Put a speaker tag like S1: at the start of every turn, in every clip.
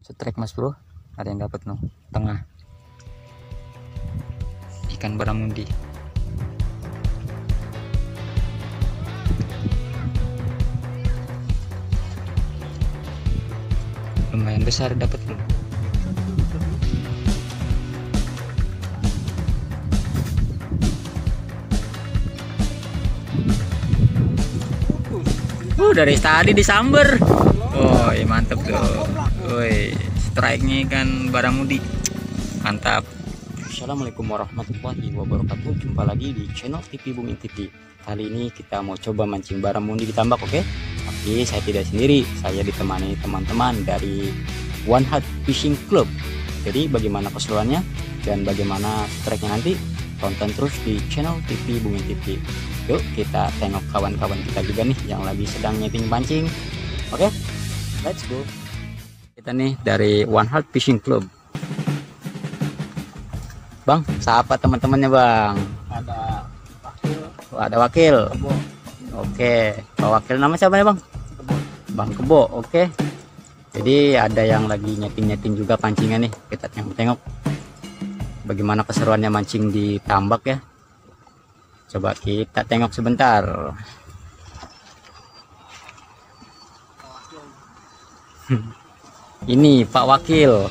S1: Setrek mas bro, ada yang dapat no tengah ikan baramundi. Lumayan besar dapat bro. Uh, dari tadi disamber. Oh, iya, mantep tuh. Strike-nya ikan baramudi. Mantap. Assalamualaikum warahmatullahi wabarakatuh. Jumpa lagi di channel TV Bumi TV. Kali ini kita mau coba mancing baramundi di tambak, oke? Tapi saya tidak sendiri. Saya ditemani teman-teman dari One Heart Fishing Club. Jadi bagaimana keseruannya dan bagaimana strike-nya nanti? Tonton terus di channel TV Bumi TV. Yuk kita tengok kawan-kawan kita juga nih yang lagi sedang nyeting pancing. Oke, let's go. Kita nih dari One Heart Fishing Club. Bang, siapa teman-temannya bang?
S2: ada wakil
S1: Oh, ada wakil.
S2: kebo
S1: Oke, Pak wakil nama siapa nih bang?
S2: kebo
S1: Bang Kebo, oke. Jadi ada yang lagi nyeting-nyeting juga pancingan nih. Kita tengok-tengok bagaimana keseruannya mancing di tambak ya. Coba kita tengok sebentar. Ini Pak Wakil.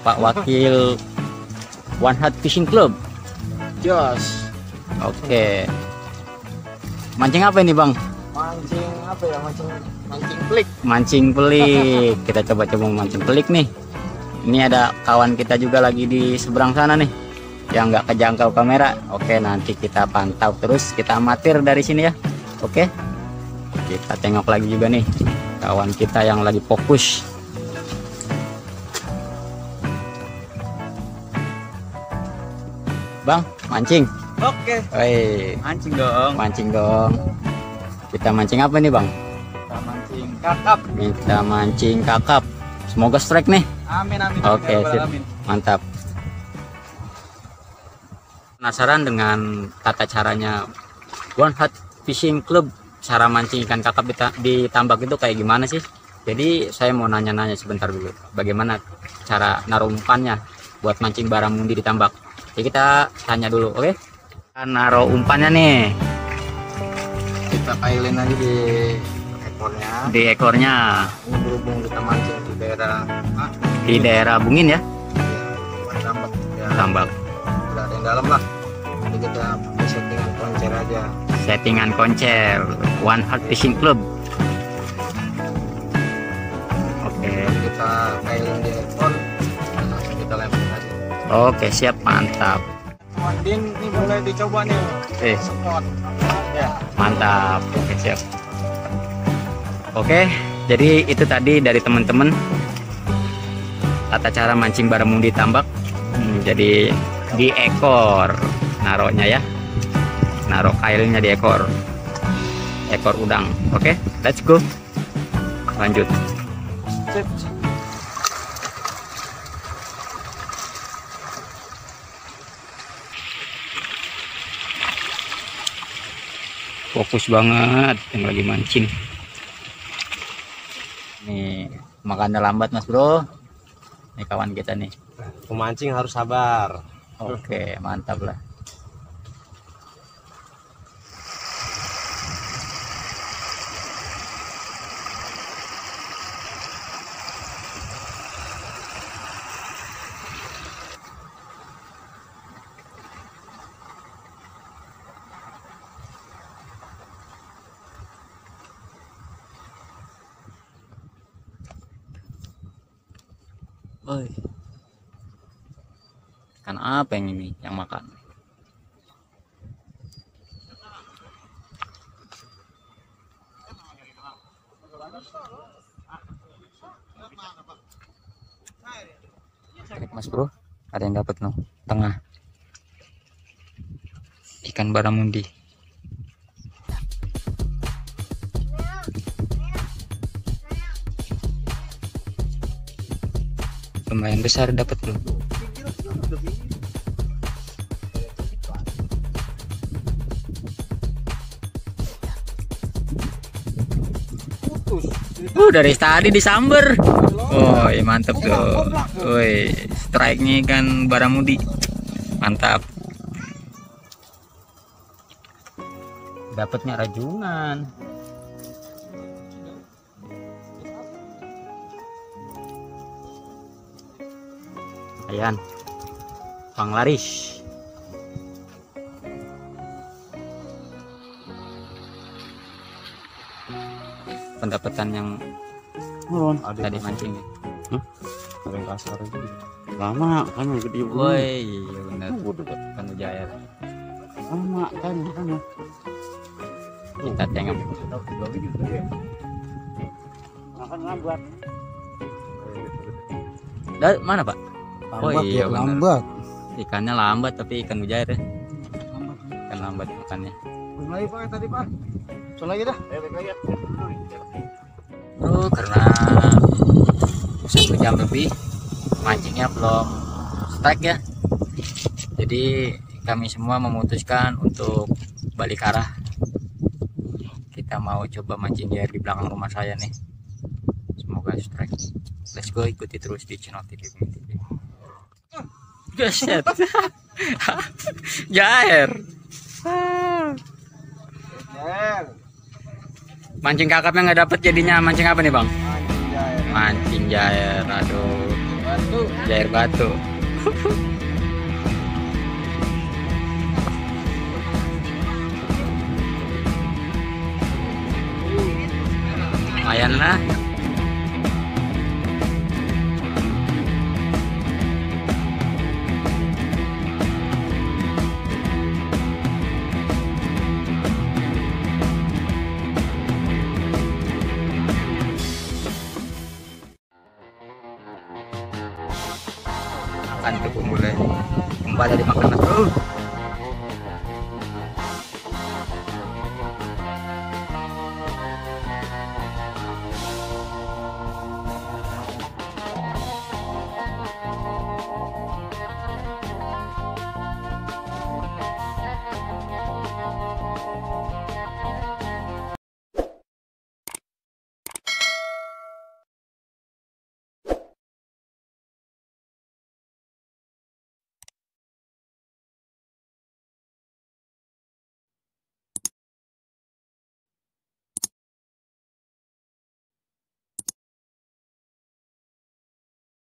S1: Pak Wakil One Heart Fishing Club.
S2: jos.
S1: Oke. Mancing apa ini, Bang?
S2: mancing apa ya? Mancing mancing klik
S1: mancing pelik. Kita coba-coba mancing pelik nih. Ini ada kawan kita juga lagi di seberang sana nih yang nggak kejangkau kamera. Oke nanti kita pantau terus. Kita amatir dari sini ya. Oke. Kita tengok lagi juga nih kawan kita yang lagi fokus bang mancing
S2: oke
S1: Woi,
S2: mancing dong
S1: mancing dong kita mancing apa nih bang
S2: kita mancing kakap
S1: Minta mancing kakap. Semoga strike nih.
S2: amin amin
S1: Oke,
S2: amin.
S1: Mantap. Penasaran dengan tata caranya One Heart Fishing Club cara mancing ikan kakap di, di tambak itu kayak gimana sih? Jadi saya mau nanya-nanya sebentar dulu. Bagaimana cara naruh umpannya buat mancing baramundi di tambak? Jadi kita tanya dulu, oke? Kita Naruh umpannya nih.
S2: Kita kailin aja di ekornya.
S1: Di ekornya.
S2: Ini berhubung kita mancing di daerah ah,
S1: di daerah Bungin ya,
S2: tambak. Ya.
S1: Tambak.
S2: udah ada yang dalam lah. Jadi kita pakai settingan koncer aja.
S1: Settingan koncer One Heart Fishing Club. Oke.
S2: Jadi kita kailin di
S1: oke siap mantap.
S2: Wandin ini boleh dicoba nih.
S1: Eh.
S2: Ya.
S1: Mantap. Oke siap. Oke jadi itu tadi dari teman-teman. Tata cara mancing baramundi tambak Hmm, jadi di ekor. Naruhnya ya. Naruh kailnya di ekor. Ekor udang. Oke let's go. Lanjut.
S2: Sip
S1: fokus banget yang lagi mancing. Nih makannya lambat mas bro. Ini kawan kita nih.
S2: Pemancing harus sabar.
S1: Oke mantap lah Oi. Kan apa yang ini yang makan? Mas bro, ada yang dapat no tengah ikan baramundi. Lumayan besar dapat
S2: putus
S1: Uh, dari tadi disamber. Woi, mantap tuh. Woi, strike-nya ikan baramudi. Mantap. Dapatnya rajungan. Ayan. Panglaris. Pendapatan yang
S3: Belum.
S2: ada
S1: tadi mancing.
S2: ada yang kasar juga
S3: Lama kan yang gede belum.
S1: Woi, iya benar. Kan jaya.
S3: Lama kan kan ya.
S1: Kita tengok.
S3: Makan lambat.
S1: Dah, mana, Pak?
S2: Lambat
S1: iya,
S2: ya
S1: benar.
S2: lambat
S1: Ikannya lambat tapi ikan mujair ya. Ikan lambat makannya.
S2: Belum lagi pak tadi pak Soal lagi dah ayo lagi
S1: Bro, karena satu jam lebih mancingnya belum strike ya. Jadi kami semua memutuskan untuk balik arah. Kita mau coba mancing di air di belakang rumah saya nih. Semoga strike. Let's go ikuti terus di channel TV TV. Gaset. Jair. Mancing kakapnya nggak dapet jadinya mancing apa nih bang? Mancing jair, aduh.
S2: Batu
S1: Jair batu. Lumayan lah. Makan tuh mulai kembali dimakan mas.